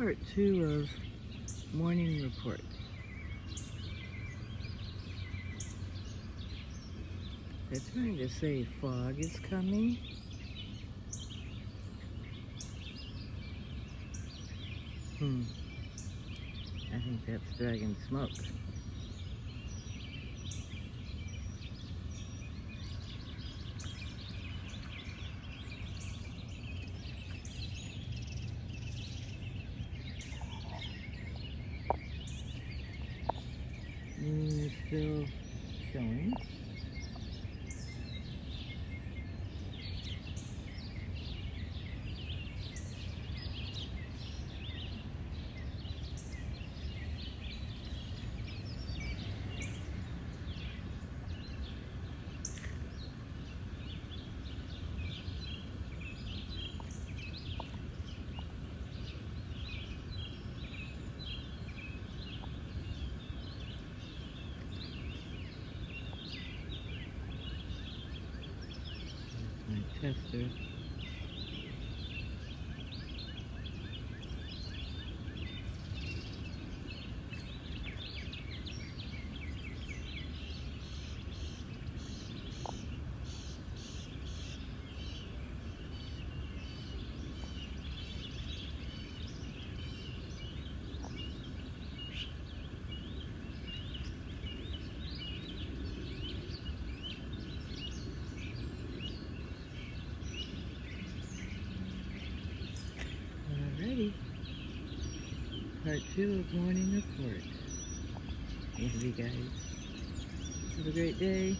part two of morning report. They're trying to say fog is coming. Hmm. I think that's dragon smoke. Moon is still showing. Tester. Part two of morning report. Love you guys. Have a great day.